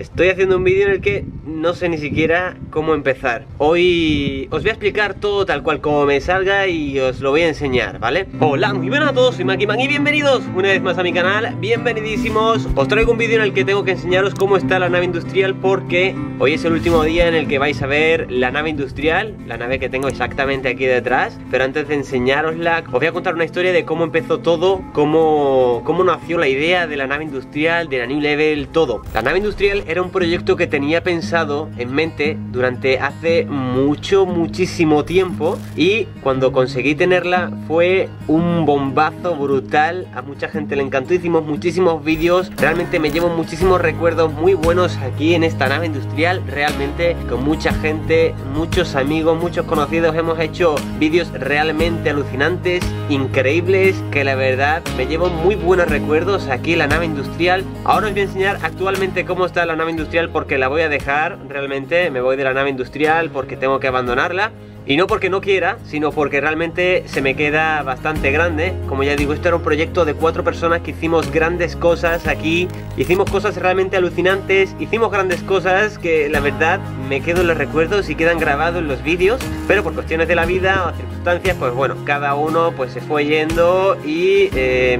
Estoy haciendo un vídeo en el que no sé ni siquiera cómo empezar. Hoy os voy a explicar todo tal cual como me salga y os lo voy a enseñar, ¿vale? Hola, muy buenas a todos, soy Makiman y bienvenidos una vez más a mi canal Bienvenidísimos. Os traigo un vídeo en el que tengo que enseñaros cómo está la nave industrial Porque hoy es el último día en el que vais a ver la nave industrial La nave que tengo exactamente aquí detrás. Pero antes de enseñarosla, os voy a contar una historia de cómo empezó todo Cómo, cómo nació la idea de la nave industrial, de la New Level, todo. La nave industrial era un proyecto que tenía pensado en mente durante hace mucho, muchísimo tiempo y cuando conseguí tenerla fue un bombazo brutal, a mucha gente le encantó, hicimos muchísimos vídeos, realmente me llevo muchísimos recuerdos muy buenos aquí en esta nave industrial, realmente con mucha gente, muchos amigos, muchos conocidos, hemos hecho vídeos realmente alucinantes, increíbles, que la verdad me llevo muy buenos recuerdos aquí en la nave industrial. Ahora os voy a enseñar actualmente cómo está la nave industrial porque la voy a dejar realmente, me voy de la nave industrial porque tengo que abandonarla y no porque no quiera, sino porque realmente se me queda bastante grande. Como ya digo, esto era un proyecto de cuatro personas que hicimos grandes cosas aquí. Hicimos cosas realmente alucinantes, hicimos grandes cosas que la verdad me quedo en los recuerdos y quedan grabados en los vídeos. Pero por cuestiones de la vida o circunstancias, pues bueno, cada uno pues se fue yendo y... Eh,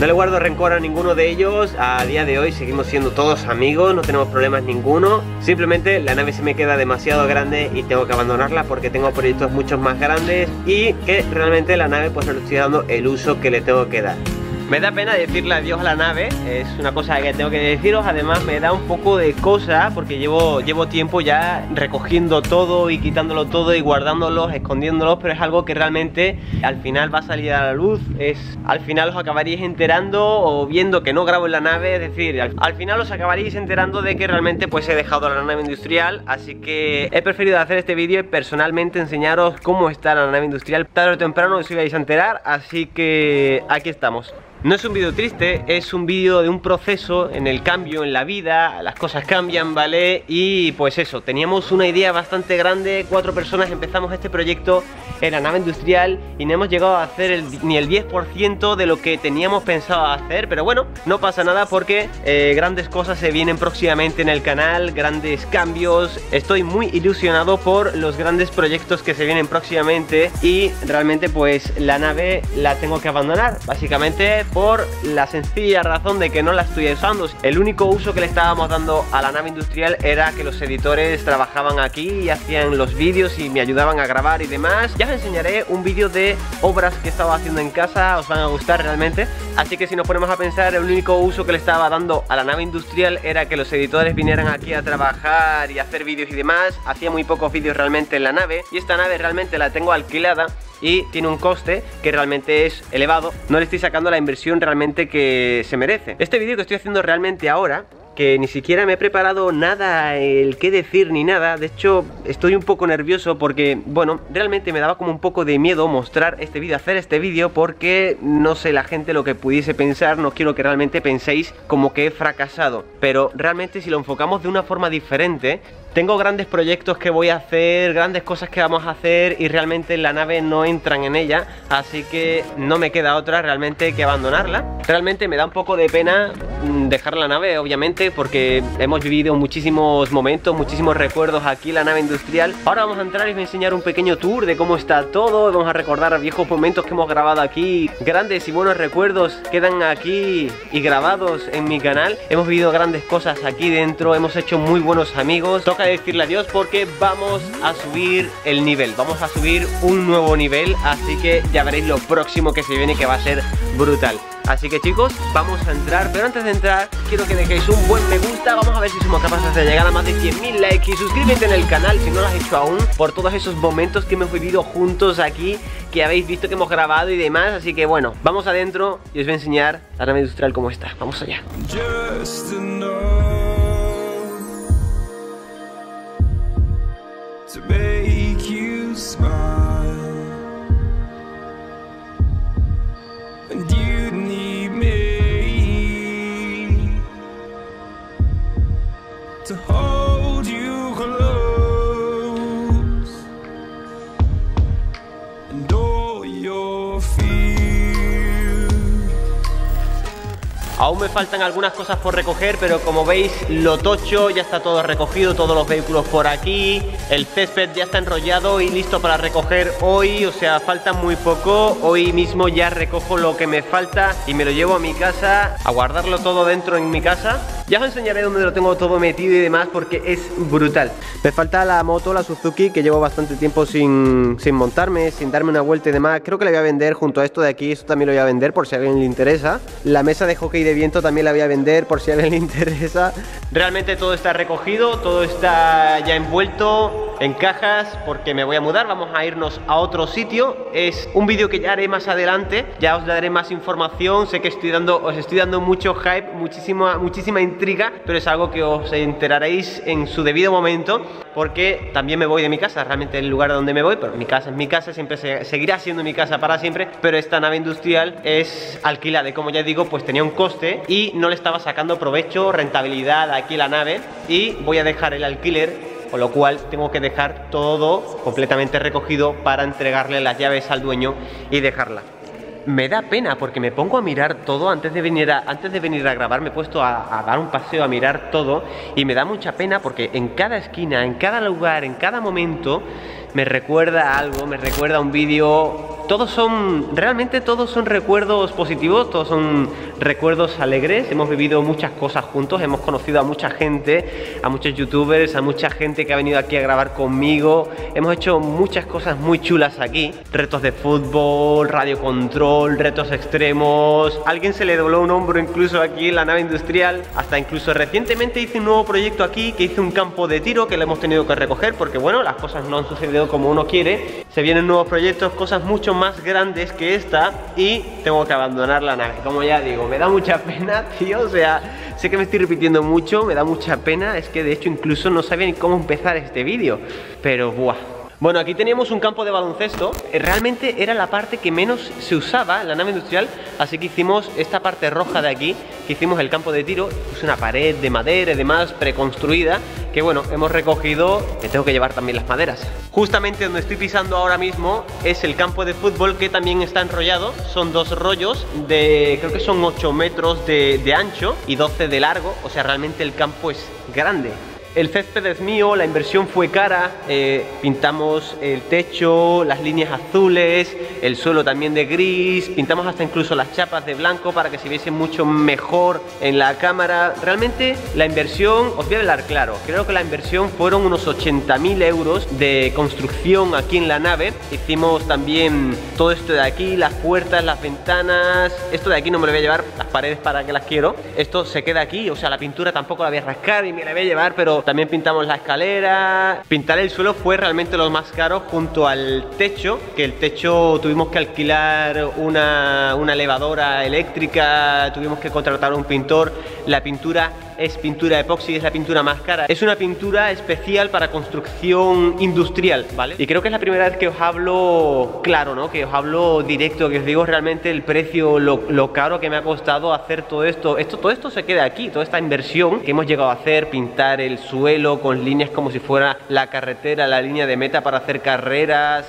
no le guardo rencor a ninguno de ellos, a día de hoy seguimos siendo todos amigos, no tenemos problemas ninguno. Simplemente la nave se me queda demasiado grande y tengo que abandonarla porque tengo proyectos mucho más grandes y que realmente la nave pues no le estoy dando el uso que le tengo que dar. Me da pena decirle adiós a la nave, es una cosa que tengo que deciros, además me da un poco de cosa porque llevo, llevo tiempo ya recogiendo todo y quitándolo todo y guardándolos, escondiéndolos, pero es algo que realmente al final va a salir a la luz, es al final os acabaréis enterando o viendo que no grabo en la nave, es decir, al, final os acabaréis enterando de que realmente pues he dejado la nave industrial, así que he preferido hacer este vídeo y personalmente enseñaros cómo está la nave industrial, tarde o temprano os ibais a enterar, así que aquí estamos. No es un vídeo triste, es un vídeo de un proceso en el cambio en la vida, las cosas cambian, ¿vale? Y pues eso, teníamos una idea bastante grande, cuatro personas empezamos este proyecto en la nave industrial y no hemos llegado a hacer ni el 10% de lo que teníamos pensado hacer, pero bueno, no pasa nada porque eh, grandes cosas se vienen próximamente en el canal, grandes cambios, estoy muy ilusionado por los grandes proyectos que se vienen próximamente y realmente pues la nave la tengo que abandonar, básicamente por la sencilla razón de que no la estoy usando. El único uso que le estábamos dando a la nave industrial era que los editores trabajaban aquí y hacían los vídeos y me ayudaban a grabar y demás. Ya os enseñaré un vídeo de obras que estaba haciendo en casa, os van a gustar realmente. Así que si nos ponemos a pensar, el único uso que le estaba dando a la nave industrial era que los editores vinieran aquí a trabajar y hacer vídeos y demás. Hacía muy pocos vídeos realmente en la nave y esta nave realmente la tengo alquilada y tiene un coste que realmente es elevado. No le estoy sacando la inversión realmente que se merece. Este vídeo que estoy haciendo realmente ahora que ni siquiera me he preparado nada el qué decir ni nada De hecho estoy un poco nervioso porque, bueno, realmente me daba como un poco de miedo mostrar este vídeo, hacer este vídeo Porque no sé la gente lo que pudiese pensar, no quiero que realmente penséis como que he fracasado Pero realmente si lo enfocamos de una forma diferente tengo grandes proyectos que voy a hacer, grandes cosas que vamos a hacer y realmente la nave no entran en ella, así que no me queda otra realmente que abandonarla. Realmente me da un poco de pena mm, dejar la nave, obviamente, porque hemos vivido muchísimos momentos, muchísimos recuerdos aquí en la nave industrial. Ahora vamos a entrar y voy a enseñar un pequeño tour de cómo está todo, vamos a recordar viejos momentos que hemos grabado aquí, grandes y buenos recuerdos quedan aquí y grabados en mi canal. Hemos vivido grandes cosas aquí dentro, hemos hecho muy buenos amigos a decirle adiós porque vamos a subir el nivel Vamos a subir un nuevo nivel Así que ya veréis lo próximo que se viene que va a ser brutal. Así que chicos, vamos a entrar Pero antes de entrar, quiero que dejéis un buen me gusta Vamos a ver si somos capaces de llegar a más de 100.000 likes Y suscríbete en el canal si no lo has hecho aún Por todos esos momentos que hemos vivido juntos aquí Que habéis visto que hemos grabado y demás Así que bueno, vamos adentro y os voy a enseñar la nave industrial como está. Vamos allá to make you smile. Me faltan algunas cosas por recoger, pero como veis, lo tocho ya está todo recogido, todos los vehículos por aquí, el césped ya está enrollado y listo para recoger hoy, o sea, falta muy poco. Hoy mismo ya recojo lo que me falta y me lo llevo a mi casa, a guardarlo todo dentro en mi casa. Ya os enseñaré dónde lo tengo todo metido y demás porque es brutal. Me falta la moto, la Suzuki, que llevo bastante tiempo sin, sin montarme, sin darme una vuelta y demás. Creo que la voy a vender junto a esto de aquí, esto también lo voy a vender por si a alguien le interesa. La mesa de hockey de viento también la voy a vender por si a alguien le interesa. Realmente todo está recogido, todo está ya envuelto en cajas porque me voy a mudar, vamos a irnos a otro sitio. Es un vídeo que ya haré más adelante, ya os daré más información, sé que estoy dando, os estoy dando mucho hype, muchísima, muchísima pero es algo que os enteraréis en su debido momento porque también me voy de mi casa, realmente el lugar donde me voy, pero mi casa es mi casa, siempre seguirá siendo mi casa para siempre, pero esta nave industrial es alquilada. Y como ya digo, pues tenía un coste y no le estaba sacando provecho, rentabilidad aquí la nave y voy a dejar el alquiler con lo cual tengo que dejar todo completamente recogido para entregarle las llaves al dueño y dejarla me da pena porque me pongo a mirar todo antes de venir a, antes de venir a grabar, me he puesto a, dar un paseo a mirar todo y me da mucha pena porque en cada esquina, en cada lugar, en cada momento me recuerda algo, me recuerda un vídeo. Todos son, realmente todos son recuerdos positivos, todos son recuerdos alegres. Hemos vivido muchas cosas juntos, hemos conocido a mucha gente, a muchos youtubers, a mucha gente que ha venido aquí a grabar conmigo. Hemos hecho muchas cosas muy chulas aquí. Retos de fútbol, radio control, retos extremos. Alguien se le dobló un hombro incluso aquí en la nave industrial. Hasta incluso recientemente hice un nuevo proyecto aquí que hice un campo de tiro que le hemos tenido que recoger porque bueno, las cosas no han sucedido como uno quiere, se vienen nuevos proyectos, cosas mucho más grandes que esta y tengo que abandonar la nave. Como ya digo, me da mucha pena, tío, o sea, sé que me estoy repitiendo mucho, me da mucha pena, es que de hecho incluso no sabía ni cómo empezar este vídeo, pero buah. Bueno, aquí teníamos un campo de baloncesto. Eh, realmente era la parte que menos se usaba en la nave industrial, así que hicimos esta parte roja de aquí, que hicimos el campo de tiro, puse una pared de madera y demás preconstruida, que bueno, hemos recogido, que tengo que llevar también las maderas. Justamente donde estoy pisando ahora mismo es el campo de fútbol que también está enrollado, son dos rollos de, creo que son 8 metros de, de ancho y 12 de largo, o sea, realmente el campo es grande. El césped es mío, la inversión fue cara, eh, pintamos el techo, las líneas azules, el suelo también de gris, pintamos hasta incluso las chapas de blanco para que se viese mucho mejor en la cámara. Realmente la inversión, os voy a hablar claro, creo que la inversión fueron unos 80.000 euros de construcción aquí en la nave. Hicimos también todo esto de aquí, las puertas, las ventanas, esto de aquí no me lo voy a llevar, las paredes para que las quiero. Esto se queda aquí, o sea la pintura tampoco la voy a rascar y me la voy a llevar, pero también pintamos la escalera. Pintar el suelo fue realmente lo más caro junto al techo, que el techo tuvimos que alquilar una, una elevadora eléctrica, tuvimos que contratar a un pintor. La pintura es pintura epoxi, es la pintura más cara. Es una pintura especial para construcción industrial, ¿vale? Y creo que es la primera vez que os hablo claro, ¿no? Que os hablo directo, que os digo realmente el precio, lo, caro que me ha costado hacer todo esto. esto. Todo esto se queda aquí, toda esta inversión que hemos llegado a hacer, pintar el suelo con líneas como si fuera la carretera, la línea de meta para hacer carreras.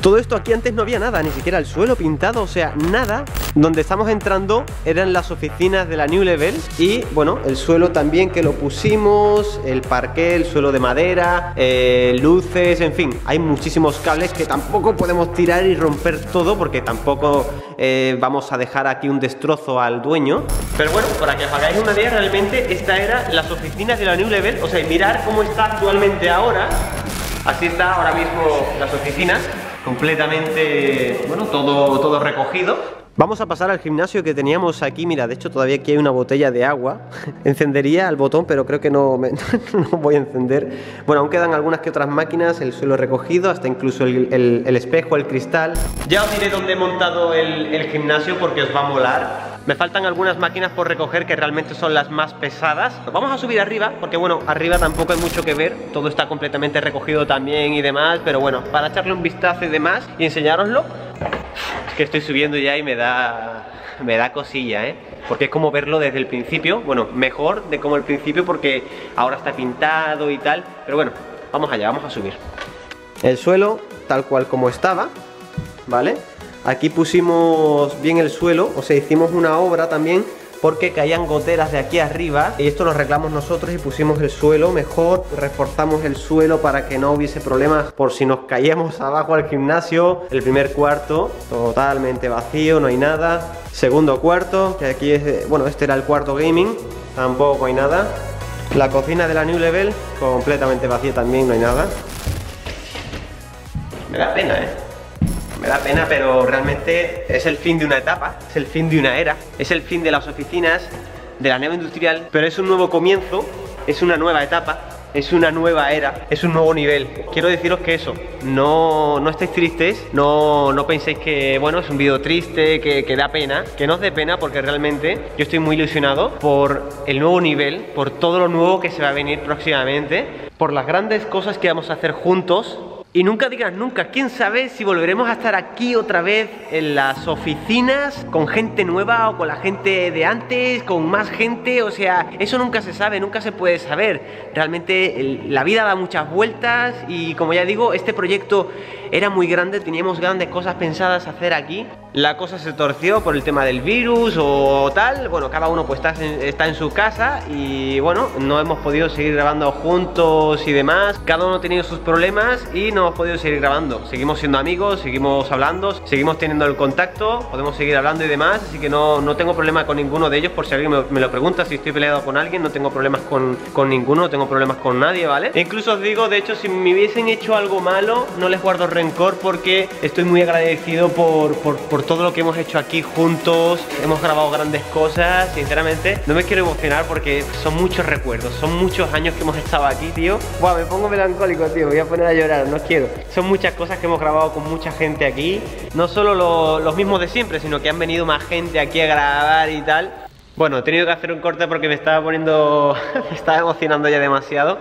Todo esto aquí antes no había nada, ni siquiera el suelo pintado, o sea, nada. Donde estamos entrando eran las oficinas de la New Level y, bueno, el suelo también que lo pusimos, el parqué, el suelo de madera, eh, luces, en fin. Hay muchísimos cables que tampoco podemos tirar y romper todo porque tampoco eh, vamos a dejar aquí un destrozo al dueño. Pero bueno, para que os hagáis una idea, realmente esta era las oficinas de la New Level, o sea, mirar cómo está actualmente ahora. Así está ahora mismo las oficinas completamente, bueno, todo, todo recogido. Vamos a pasar al gimnasio que teníamos aquí, mira, de hecho todavía aquí hay una botella de agua. Encendería el botón, pero creo que no, no voy a encender. Bueno, aún quedan algunas que otras máquinas, el suelo recogido, hasta incluso el, el, espejo, el cristal. Ya os diré dónde he montado el, el gimnasio porque os va a molar. Me faltan algunas máquinas por recoger que realmente son las más pesadas. Vamos a subir arriba, porque bueno, arriba tampoco hay mucho que ver. Todo está completamente recogido también y demás. Pero bueno, para echarle un vistazo y demás y enseñároslo. Es que estoy subiendo ya y me da, me da cosilla, ¿eh? Porque es como verlo desde el principio. Bueno, mejor de como el principio porque ahora está pintado y tal. Pero bueno, vamos allá, vamos a subir. El suelo, tal cual como estaba, ¿vale? Aquí pusimos bien el suelo, o sea, hicimos una obra también porque caían goteras de aquí arriba y esto lo arreglamos nosotros y pusimos el suelo mejor, reforzamos el suelo para que no hubiese problemas por si nos caíamos abajo al gimnasio. El primer cuarto totalmente vacío, no hay nada. Segundo cuarto, que aquí es, bueno, este era el cuarto gaming, tampoco hay nada. La cocina de la New Level completamente vacía también, no hay nada. Me da pena, ¿eh? Da pena, pero realmente es el fin de una etapa, es el fin de una era, es el fin de las oficinas, de la nave industrial, pero es un nuevo comienzo, es una nueva etapa, es una nueva era, es un nuevo nivel. Quiero deciros que eso, no, no estéis tristes, no, no penséis que, bueno, es un vídeo triste, que, que da pena, que no os dé pena porque realmente yo estoy muy ilusionado por el nuevo nivel, por todo lo nuevo que se va a venir próximamente, por las grandes cosas que vamos a hacer juntos y nunca digas nunca, quién sabe si volveremos a estar aquí otra vez en las oficinas con gente nueva o con la gente de antes, con más gente, o sea, eso nunca se sabe, nunca se puede saber. Realmente la vida da muchas vueltas y como ya digo, este proyecto era muy grande, teníamos grandes cosas pensadas hacer aquí. La cosa se torció por el tema del virus o tal, bueno, cada uno pues está en, está en su casa y bueno, no hemos podido seguir grabando juntos y demás. Cada uno ha tenido sus problemas y no hemos podido seguir grabando. Seguimos siendo amigos, seguimos hablando, seguimos teniendo el contacto, podemos seguir hablando y demás, así que no, no tengo problema con ninguno de ellos, por si alguien me, lo pregunta, si estoy peleado con alguien, no tengo problemas con, con ninguno, no tengo problemas con nadie, ¿vale? E incluso os digo, de hecho, si me hubiesen hecho algo malo, no les guardo rencor porque estoy muy agradecido por, por, por todo lo que hemos hecho aquí juntos, hemos grabado grandes cosas, sinceramente no me quiero emocionar porque son muchos recuerdos, son muchos años que hemos estado aquí, tío. Buah, me pongo melancólico, tío, voy a poner a llorar, no quiero. Son muchas cosas que hemos grabado con mucha gente aquí, no solo los mismos de siempre, sino que han venido más gente aquí a grabar y tal. Bueno, he tenido que hacer un corte porque me estaba poniendo, me estaba emocionando ya demasiado.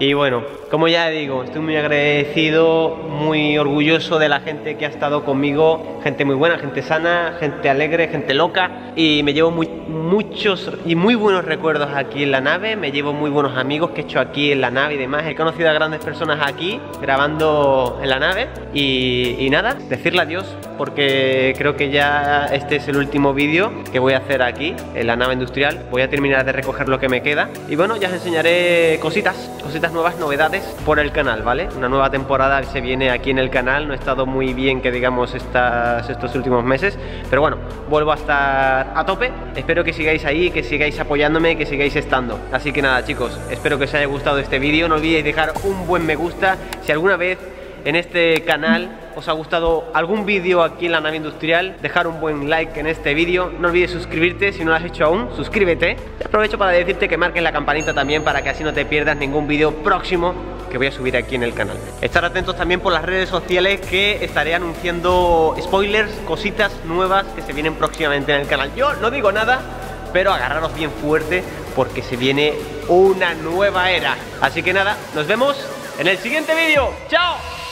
Y bueno, como ya digo, estoy muy agradecido, muy orgulloso de la gente que ha estado conmigo, gente muy buena, gente sana, gente alegre, gente loca. Y me llevo muy, muchos y muy buenos recuerdos aquí en la nave, me llevo muy buenos amigos que he hecho aquí en la nave y demás, he conocido a grandes personas aquí grabando en la nave. Y, y nada, decirle adiós porque creo que ya este es el último vídeo que voy a hacer aquí en la nave industrial, voy a terminar de recoger lo que me queda. Y bueno, ya os enseñaré cositas, cositas nuevas novedades por el canal, ¿vale? Una nueva temporada se viene aquí en el canal, no he estado muy bien que digamos estos últimos meses, pero bueno, vuelvo a estar a tope, espero que sigáis ahí, que sigáis apoyándome, que sigáis estando. Así que nada chicos, espero que os haya gustado este vídeo, no olvidéis dejar un buen me gusta, si alguna vez en este canal os ha gustado algún vídeo aquí en la nave industrial, dejar un buen like en este vídeo. No olvides suscribirte si no lo has hecho aún, suscríbete. Y aprovecho para decirte que marques la campanita también para que así no te pierdas ningún vídeo próximo que voy a subir aquí en el canal. Estar atentos también por las redes sociales que estaré anunciando spoilers, cositas nuevas que se vienen próximamente en el canal. Yo no digo nada, pero agarraros bien fuerte porque se viene una nueva era. Así que nada, nos vemos en el siguiente vídeo. ¡Chao!